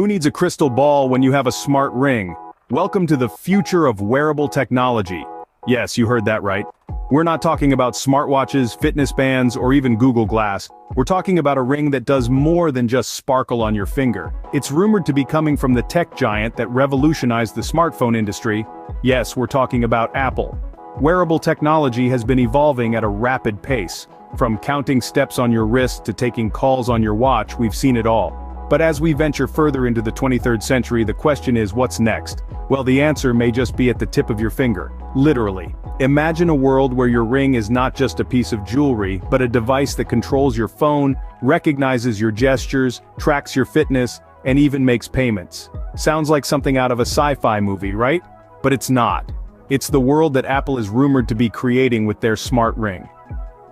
Who needs a crystal ball when you have a smart ring? Welcome to the future of wearable technology. Yes, you heard that right. We're not talking about smartwatches, fitness bands, or even Google Glass. We're talking about a ring that does more than just sparkle on your finger. It's rumored to be coming from the tech giant that revolutionized the smartphone industry. Yes, we're talking about Apple. Wearable technology has been evolving at a rapid pace. From counting steps on your wrist to taking calls on your watch, we've seen it all. But as we venture further into the 23rd century the question is what's next? Well the answer may just be at the tip of your finger. Literally. Imagine a world where your ring is not just a piece of jewelry, but a device that controls your phone, recognizes your gestures, tracks your fitness, and even makes payments. Sounds like something out of a sci-fi movie, right? But it's not. It's the world that Apple is rumored to be creating with their smart ring.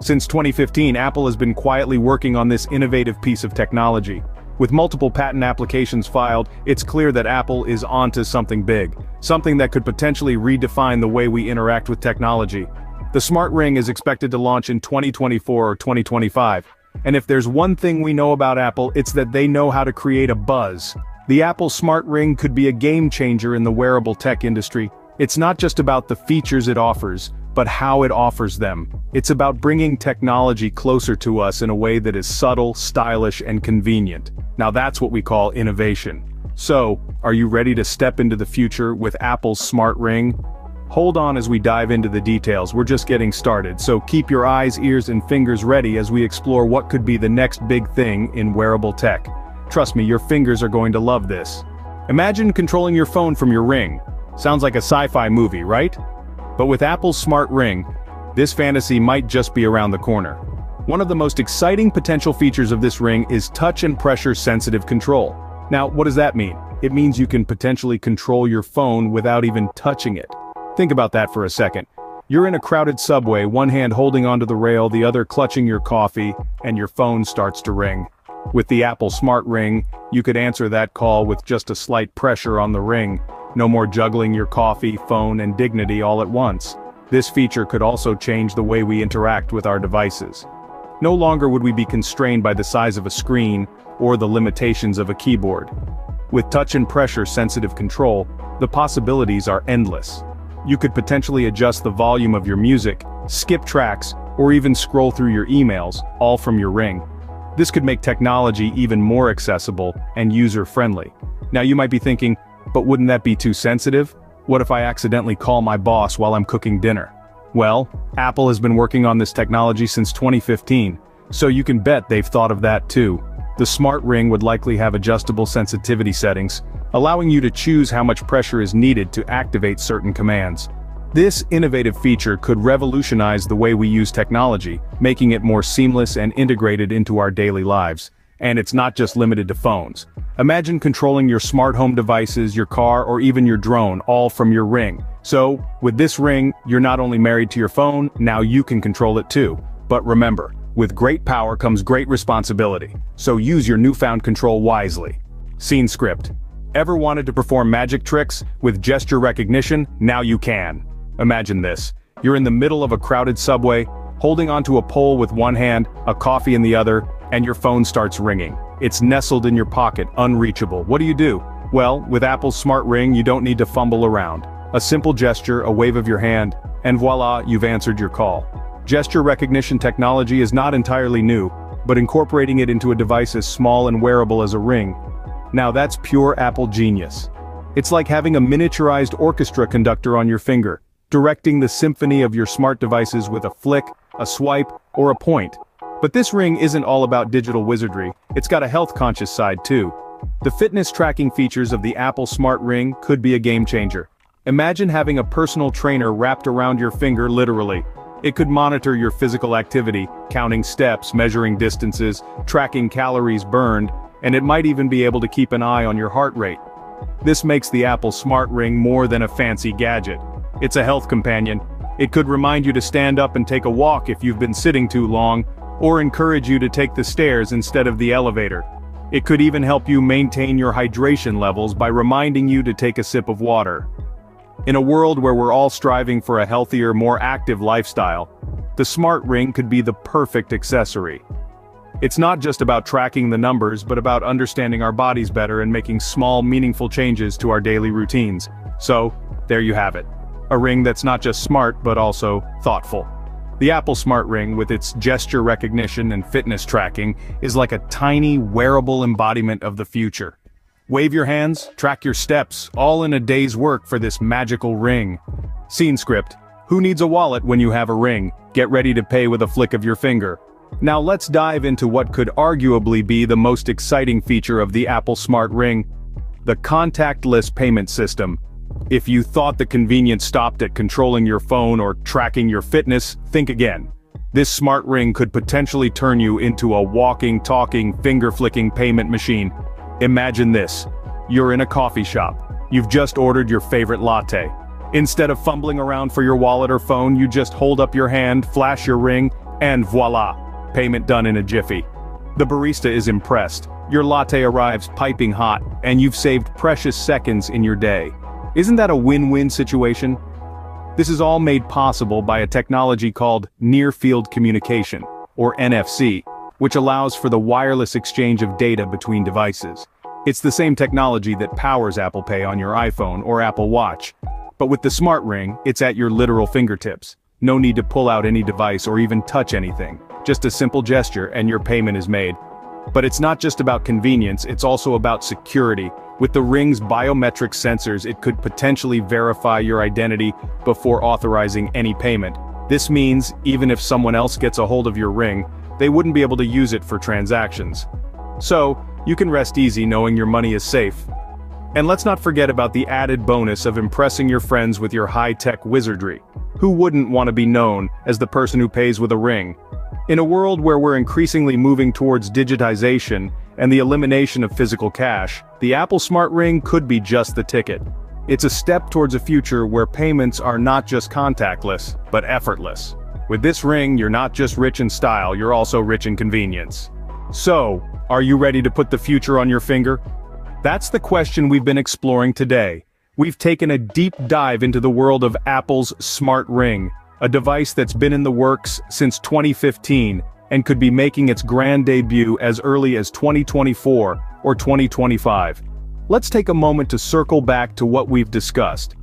Since 2015 Apple has been quietly working on this innovative piece of technology. With multiple patent applications filed, it's clear that Apple is onto something big, something that could potentially redefine the way we interact with technology. The Smart Ring is expected to launch in 2024 or 2025. And if there's one thing we know about Apple, it's that they know how to create a buzz. The Apple Smart Ring could be a game changer in the wearable tech industry. It's not just about the features it offers, but how it offers them. It's about bringing technology closer to us in a way that is subtle, stylish, and convenient. Now that's what we call innovation. So, are you ready to step into the future with Apple's smart ring? Hold on as we dive into the details, we're just getting started, so keep your eyes, ears, and fingers ready as we explore what could be the next big thing in wearable tech. Trust me, your fingers are going to love this. Imagine controlling your phone from your ring. Sounds like a sci-fi movie, right? But with Apple's smart ring, this fantasy might just be around the corner. One of the most exciting potential features of this ring is touch and pressure sensitive control. Now, what does that mean? It means you can potentially control your phone without even touching it. Think about that for a second. You're in a crowded subway, one hand holding onto the rail, the other clutching your coffee, and your phone starts to ring. With the Apple Smart Ring, you could answer that call with just a slight pressure on the ring, no more juggling your coffee, phone, and dignity all at once. This feature could also change the way we interact with our devices. No longer would we be constrained by the size of a screen or the limitations of a keyboard. With touch and pressure sensitive control, the possibilities are endless. You could potentially adjust the volume of your music, skip tracks, or even scroll through your emails, all from your ring. This could make technology even more accessible and user-friendly. Now you might be thinking, but wouldn't that be too sensitive? What if I accidentally call my boss while I'm cooking dinner? Well, Apple has been working on this technology since 2015, so you can bet they've thought of that too. The smart ring would likely have adjustable sensitivity settings, allowing you to choose how much pressure is needed to activate certain commands. This innovative feature could revolutionize the way we use technology, making it more seamless and integrated into our daily lives. And it's not just limited to phones. Imagine controlling your smart home devices, your car, or even your drone, all from your ring. So, with this ring, you're not only married to your phone, now you can control it too. But remember, with great power comes great responsibility. So use your newfound control wisely. Scene script. Ever wanted to perform magic tricks with gesture recognition? Now you can. Imagine this. You're in the middle of a crowded subway, holding onto a pole with one hand, a coffee in the other, and your phone starts ringing. It's nestled in your pocket, unreachable. What do you do? Well, with Apple's Smart Ring you don't need to fumble around. A simple gesture, a wave of your hand, and voila, you've answered your call. Gesture recognition technology is not entirely new, but incorporating it into a device as small and wearable as a ring. Now that's pure Apple genius. It's like having a miniaturized orchestra conductor on your finger, directing the symphony of your smart devices with a flick, a swipe, or a point. But this ring isn't all about digital wizardry, it's got a health-conscious side too. The fitness tracking features of the Apple Smart Ring could be a game changer. Imagine having a personal trainer wrapped around your finger literally. It could monitor your physical activity, counting steps, measuring distances, tracking calories burned, and it might even be able to keep an eye on your heart rate. This makes the Apple Smart Ring more than a fancy gadget. It's a health companion. It could remind you to stand up and take a walk if you've been sitting too long, or encourage you to take the stairs instead of the elevator. It could even help you maintain your hydration levels by reminding you to take a sip of water. In a world where we're all striving for a healthier, more active lifestyle, the smart ring could be the perfect accessory. It's not just about tracking the numbers but about understanding our bodies better and making small meaningful changes to our daily routines. So, there you have it. A ring that's not just smart but also thoughtful. The Apple Smart Ring, with its gesture recognition and fitness tracking, is like a tiny, wearable embodiment of the future. Wave your hands, track your steps, all in a day's work for this magical ring. Scene script. Who needs a wallet when you have a ring? Get ready to pay with a flick of your finger. Now let's dive into what could arguably be the most exciting feature of the Apple Smart Ring. The contactless payment system. If you thought the convenience stopped at controlling your phone or tracking your fitness, think again. This smart ring could potentially turn you into a walking, talking, finger-flicking payment machine. Imagine this. You're in a coffee shop. You've just ordered your favorite latte. Instead of fumbling around for your wallet or phone, you just hold up your hand, flash your ring, and voila, payment done in a jiffy. The barista is impressed. Your latte arrives piping hot, and you've saved precious seconds in your day. Isn't that a win-win situation? This is all made possible by a technology called Near-Field Communication, or NFC, which allows for the wireless exchange of data between devices. It's the same technology that powers Apple Pay on your iPhone or Apple Watch. But with the Smart Ring, it's at your literal fingertips. No need to pull out any device or even touch anything. Just a simple gesture and your payment is made. But it's not just about convenience, it's also about security. With the ring's biometric sensors it could potentially verify your identity before authorizing any payment. This means, even if someone else gets a hold of your ring, they wouldn't be able to use it for transactions. So, you can rest easy knowing your money is safe. And let's not forget about the added bonus of impressing your friends with your high-tech wizardry. Who wouldn't want to be known as the person who pays with a ring? In a world where we're increasingly moving towards digitization and the elimination of physical cash, the Apple Smart Ring could be just the ticket. It's a step towards a future where payments are not just contactless, but effortless. With this ring, you're not just rich in style, you're also rich in convenience. So, are you ready to put the future on your finger? That's the question we've been exploring today. We've taken a deep dive into the world of Apple's Smart Ring, a device that's been in the works since 2015 and could be making its grand debut as early as 2024 or 2025. Let's take a moment to circle back to what we've discussed.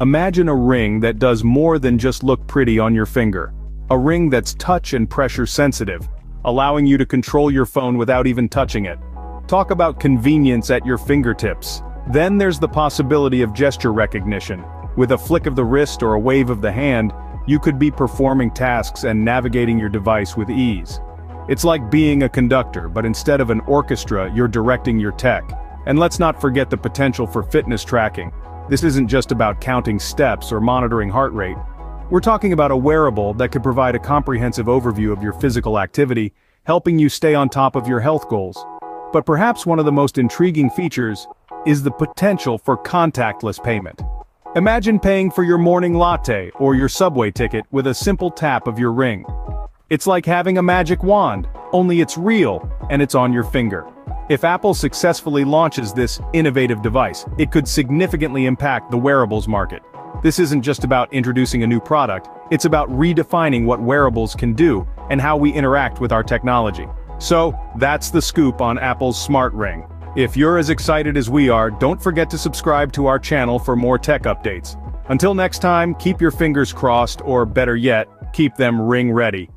Imagine a ring that does more than just look pretty on your finger. A ring that's touch and pressure sensitive, allowing you to control your phone without even touching it. Talk about convenience at your fingertips. Then there's the possibility of gesture recognition. With a flick of the wrist or a wave of the hand, you could be performing tasks and navigating your device with ease. It's like being a conductor, but instead of an orchestra, you're directing your tech. And let's not forget the potential for fitness tracking. This isn't just about counting steps or monitoring heart rate. We're talking about a wearable that could provide a comprehensive overview of your physical activity, helping you stay on top of your health goals. But perhaps one of the most intriguing features is the potential for contactless payment. Imagine paying for your morning latte or your subway ticket with a simple tap of your ring. It's like having a magic wand, only it's real, and it's on your finger. If Apple successfully launches this innovative device, it could significantly impact the wearables market. This isn't just about introducing a new product, it's about redefining what wearables can do and how we interact with our technology. So, that's the scoop on Apple's Smart Ring. If you're as excited as we are, don't forget to subscribe to our channel for more tech updates. Until next time, keep your fingers crossed or better yet, keep them ring ready.